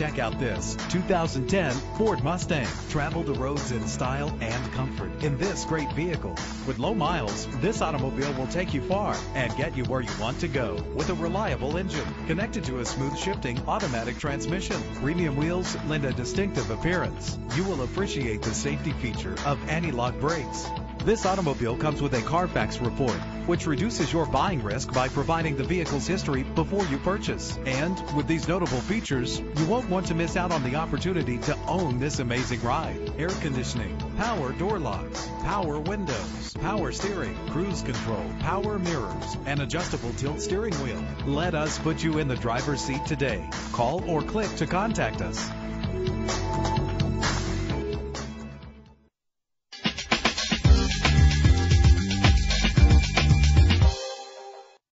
Check out this 2010 Ford Mustang. Travel the roads in style and comfort in this great vehicle. With low miles, this automobile will take you far and get you where you want to go with a reliable engine connected to a smooth shifting automatic transmission. Premium wheels lend a distinctive appearance. You will appreciate the safety feature of anti-lock brakes. This automobile comes with a Carfax report, which reduces your buying risk by providing the vehicle's history before you purchase. And with these notable features, you won't want to miss out on the opportunity to own this amazing ride. Air conditioning, power door locks, power windows, power steering, cruise control, power mirrors, and adjustable tilt steering wheel. Let us put you in the driver's seat today. Call or click to contact us.